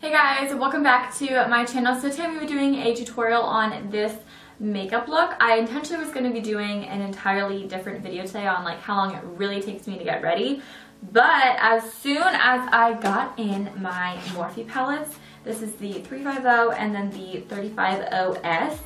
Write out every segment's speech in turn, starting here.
Hey guys, welcome back to my channel. So today we're doing a tutorial on this makeup look. I intentionally was going to be doing an entirely different video today on like how long it really takes me to get ready. But as soon as I got in my Morphe palettes, this is the 35O and then the 35OS,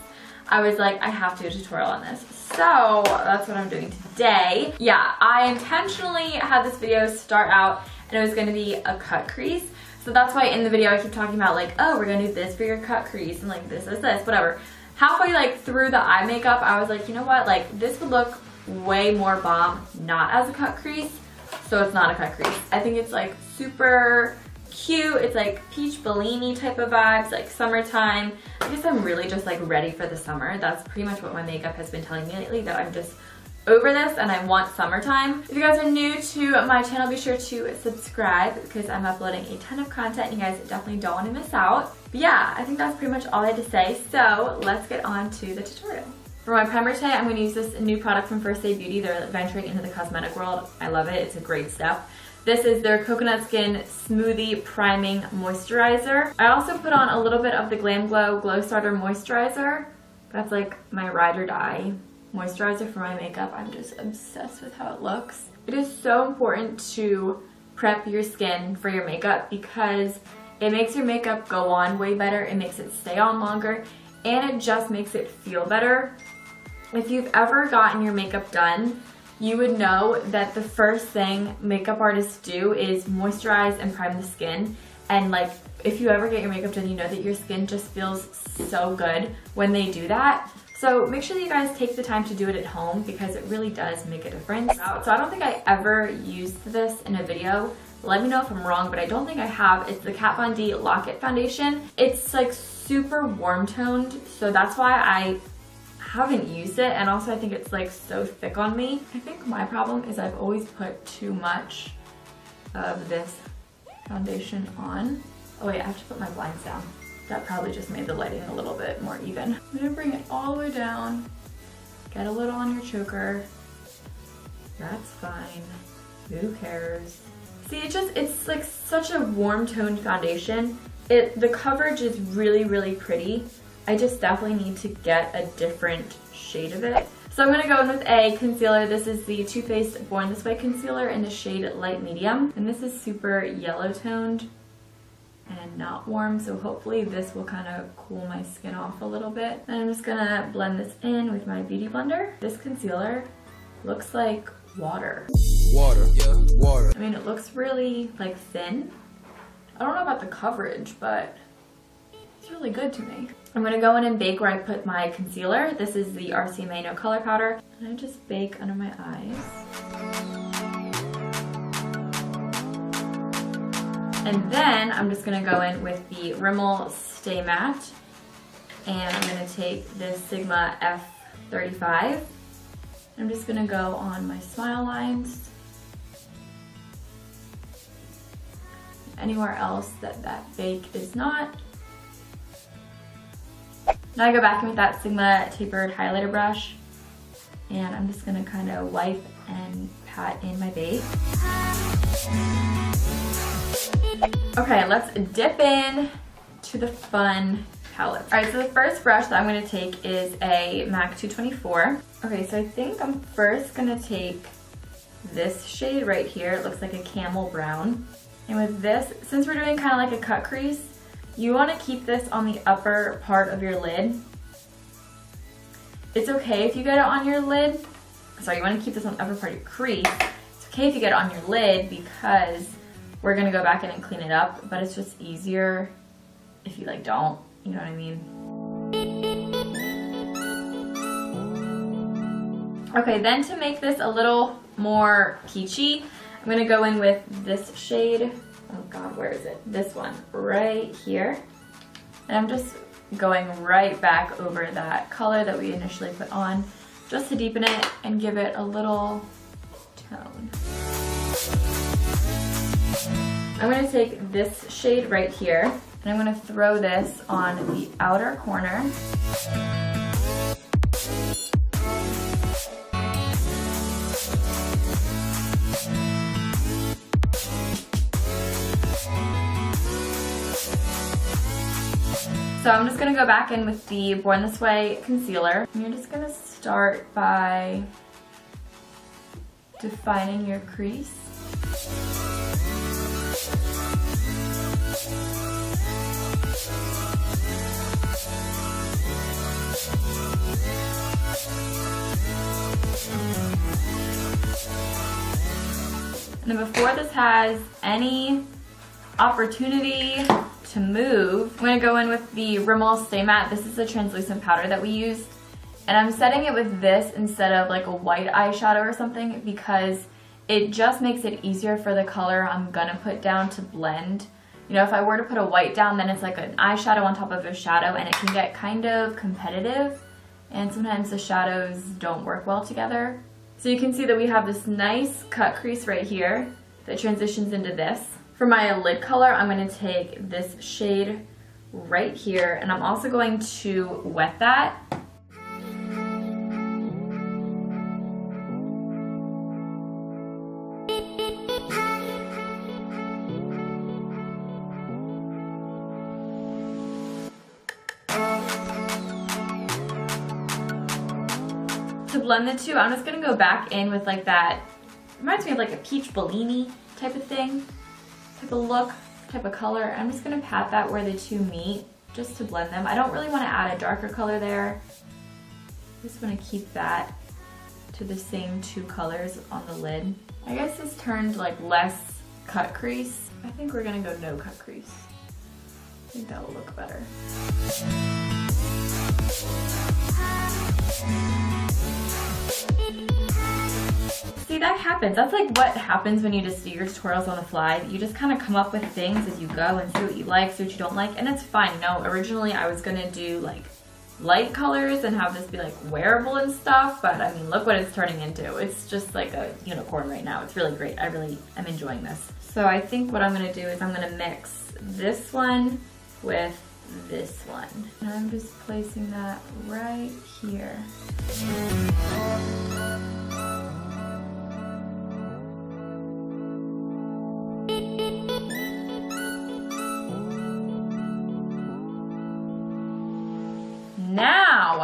I was like, I have to do a tutorial on this. So that's what I'm doing today. Yeah, I intentionally had this video start out and it was gonna be a cut crease. So that's why in the video I keep talking about like, oh, we're gonna do this for your cut crease and like this is this, whatever. Halfway like through the eye makeup, I was like, you know what? Like this would look way more bomb not as a cut crease. So it's not a cut crease. I think it's like super cute. It's like peach Bellini type of vibes, like summertime. I guess I'm really just like ready for the summer. That's pretty much what my makeup has been telling me lately, that I'm just over this and I want summertime. If you guys are new to my channel, be sure to subscribe because I'm uploading a ton of content and you guys definitely don't want to miss out. But yeah, I think that's pretty much all I had to say. So let's get on to the tutorial. For my primer today, I'm going to use this new product from First Aid Beauty. They're venturing into the cosmetic world. I love it. It's a great step. This is their Coconut Skin Smoothie Priming Moisturizer. I also put on a little bit of the Glam Glow Glow Starter Moisturizer. That's like my ride or die moisturizer for my makeup. I'm just obsessed with how it looks. It is so important to prep your skin for your makeup because it makes your makeup go on way better, it makes it stay on longer, and it just makes it feel better. If you've ever gotten your makeup done you would know that the first thing makeup artists do is moisturize and prime the skin. And like, if you ever get your makeup done, you know that your skin just feels so good when they do that. So make sure that you guys take the time to do it at home because it really does make a difference. So I don't think I ever used this in a video. Let me know if I'm wrong, but I don't think I have. It's the Kat Von D Lock It Foundation. It's like super warm toned, so that's why I haven't used it and also I think it's like so thick on me. I think my problem is I've always put too much of this foundation on. Oh wait, I have to put my blinds down. That probably just made the lighting a little bit more even. I'm gonna bring it all the way down, get a little on your choker. That's fine, who cares? See, it just, it's like such a warm toned foundation. It, the coverage is really, really pretty. I just definitely need to get a different shade of it. So I'm gonna go in with a concealer. This is the Too Faced Born This Way concealer in the shade Light Medium. And this is super yellow toned and not warm, so hopefully this will kind of cool my skin off a little bit. And I'm just gonna blend this in with my Beauty Blender. This concealer looks like water. Water, yeah, water. I mean, it looks really like thin. I don't know about the coverage, but it's really good to me. I'm going to go in and bake where I put my concealer. This is the RCMA No Color Powder. And I just bake under my eyes. And then I'm just to go in with the Rimmel Stay Matte. And I'm to take this Sigma F35. I'm just to go on my smile lines. Anywhere else that that bake is not. Now I go back in with that Sigma tapered highlighter brush and I'm just gonna kind of wipe and pat in my base. Okay, let's dip in to the fun palette. All right, so the first brush that I'm gonna take is a MAC 224. Okay, so I think I'm first gonna take this shade right here. It looks like a camel brown. And with this, since we're doing kind of like a cut crease, you want to keep this on the upper part of your lid. It's okay if you get it on your lid. Sorry, you want to keep this on the upper part of your crease. It's okay if you get it on your lid because we're to go back in and clean it up, but it's just easier if you like don't, you know what I mean? Okay, then to make this a little more peachy, I'm gonna go in with this shade oh God, where is it? This one right here. And I'm just going right back over that color that we initially put on just to deepen it and give it a little tone. I'm gonna take this shade right here and I'm gonna throw this on the outer corner. So I'm just gonna go back in with the Born This Way concealer. And you're just gonna start by defining your crease. And then before this has any opportunity to move, I'm gonna go in with the Rimmel Stay Matte. This is a translucent powder that we used. And I'm setting it with this instead of like a white eyeshadow or something because it just makes it easier for the color I'm gonna put down to blend. You know, if I were to put a white down, then it's like an eyeshadow on top of a shadow and it can get kind of competitive and sometimes the shadows don't work well together. So you can see that we have this nice cut crease right here that transitions into this. For my lid color, I'm gonna take this shade right here and I'm also going to wet that to blend the two, I'm just gonna go back in with like that, reminds me of like a peach Bellini type of thing, type of look, type of color. I'm just gonna pat that where the two meet just to blend them. I don't really wanna add a darker color there. I just wanna keep that to the same two colors on the lid. I guess this turned like less cut crease. I think we're gonna go no cut crease. I think that will look better. See, that happens. That's like what happens when you just do your tutorials on the fly. You just kind of come up with things as you go and see what you like, see what you don't like, and it's fine. No, originally I was gonna do like light colors and have this be like wearable and stuff, but I mean, look what it's turning into. It's just like a unicorn right now. It's really great. I really am enjoying this. So I think what I'm gonna do is I'm gonna mix this one with this one. And I'm just placing that right here.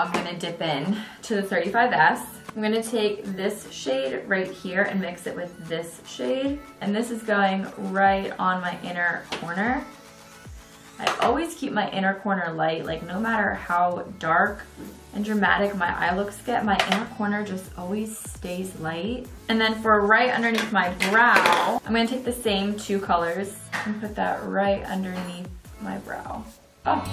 I'm gonna dip in to the 35S. I'm gonna take this shade right here and mix it with this shade. And this is going right on my inner corner. I always keep my inner corner light, like no matter how dark and dramatic my eye looks get, my inner corner just always stays light. And then for right underneath my brow, I'm gonna take the same two colors and put that right underneath my brow. Oh.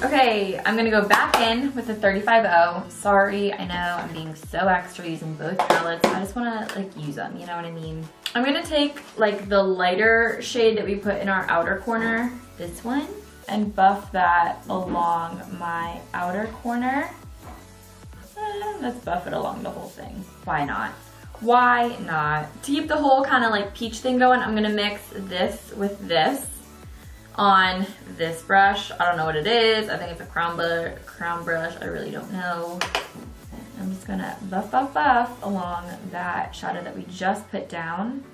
Okay, I'm gonna go back in with the 35O. Sorry, I know I'm being so extra using both palettes. I just wanna like use them, you know what I mean? I'm gonna take like the lighter shade that we put in our outer corner, this one, and buff that along my outer corner. Eh, let's buff it along the whole thing. Why not? Why not? To keep the whole kind of like peach thing going, I'm gonna mix this with this on this brush. I don't know what it is. I think it's a crown, brush. crown brush. I really don't know. I'm just gonna buff, buff, buff along that shadow that we just put down.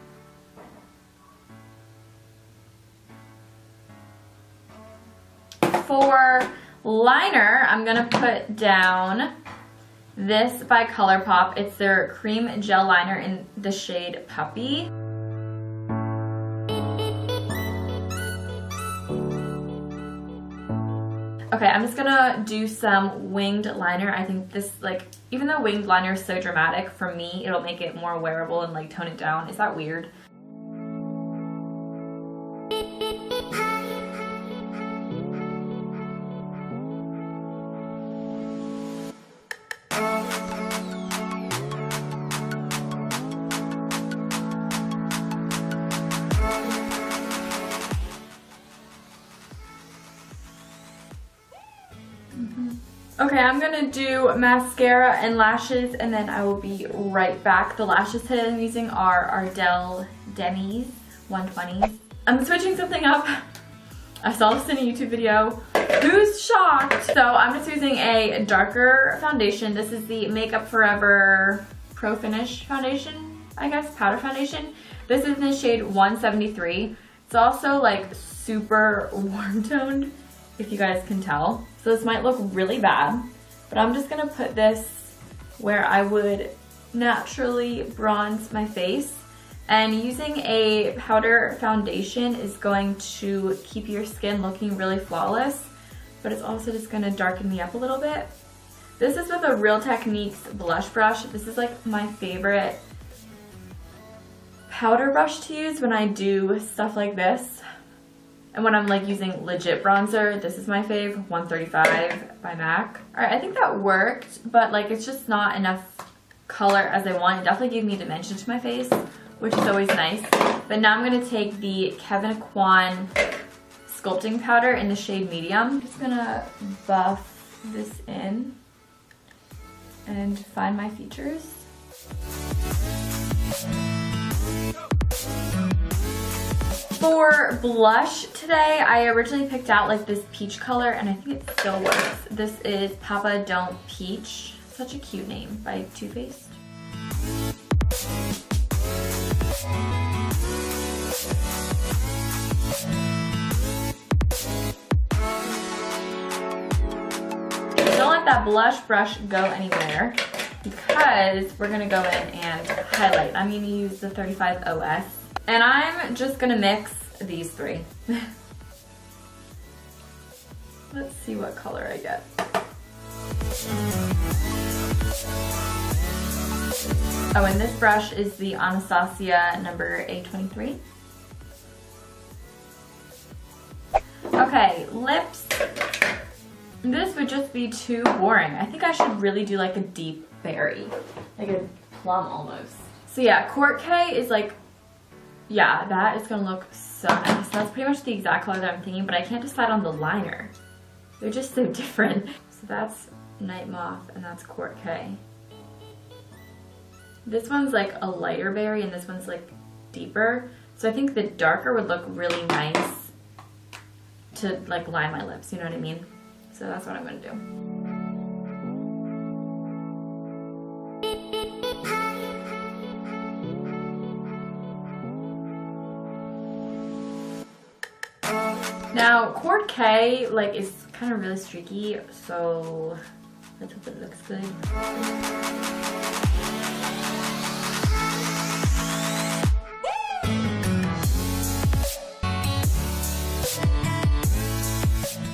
For liner, I'm gonna put down this by ColourPop. It's their cream gel liner in the shade Puppy. Okay, I'm just gonna do some winged liner. I think this, like, even though winged liner is so dramatic, for me, it'll make it more wearable and like tone it down. Is that weird? Okay, I'm gonna do mascara and lashes and then I will be right back. The lashes that I'm using are Ardell Demis 120s. I'm switching something up. I saw this in a YouTube video. Who's shocked? So I'm just using a darker foundation. This is the Makeup Forever Pro Finish foundation. I guess, powder foundation. This is in the shade 173. It's also like super warm toned, if you guys can tell. So this might look really bad, but I'm just gonna put this where I would naturally bronze my face. And using a powder foundation is going to keep your skin looking really flawless, but it's also just gonna darken me up a little bit. This is with a Real Techniques blush brush. This is like my favorite powder brush to use when I do stuff like this. And when I'm like using legit bronzer, this is my fave, 135 by MAC. All right, I think that worked, but like it's just not enough color as I want. It definitely gave me dimension to my face, which is always nice. But now I'm gonna take the Kevyn Aucoin sculpting powder in the shade medium. I'm just gonna buff this in and find my features. For blush today, I originally picked out like this peach color and I think it still works. This is Papa Don't Peach. Such a cute name by Too Faced. Don't let that blush brush go anywhere because we're gonna go in and highlight. I'm gonna use the 35 OS and I'm just gonna mix these three. Let's see what color I get. Oh, and this brush is the Anastasia number A23. Okay, lips. This would just be too boring. I think I should really do like a deep berry, like a plum almost. So yeah, Kourt K is like yeah, that is gonna look so nice. That's pretty much the exact color that I'm thinking, but I can't decide on the liner. They're just so different. So that's Night Moth and that's Kourt K. This one's like a lighter berry and this one's like deeper. So I think the darker would look really nice to like line my lips, you know what I mean? So that's what I'm gonna do. Now, Kourt K, like, is kind of really streaky, so let's hope it looks good.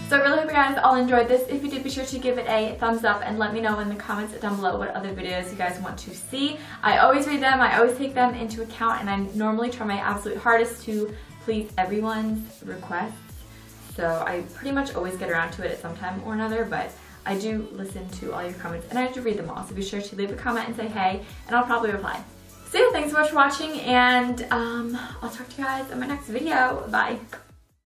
So I really hope you guys all enjoyed this. If you did, be sure to give it a thumbs up and let me know in the comments down below what other videos you guys want to see. I always read them, I always take them into account, and I normally try my absolute hardest to please everyone's requests. So I pretty much always get around to it at some time or another, but I do listen to all your comments and I do read them all. So be sure to leave a comment and say hey, and I'll probably reply. So yeah, thanks so much for watching, and um, I'll talk to you guys in my next video. Bye.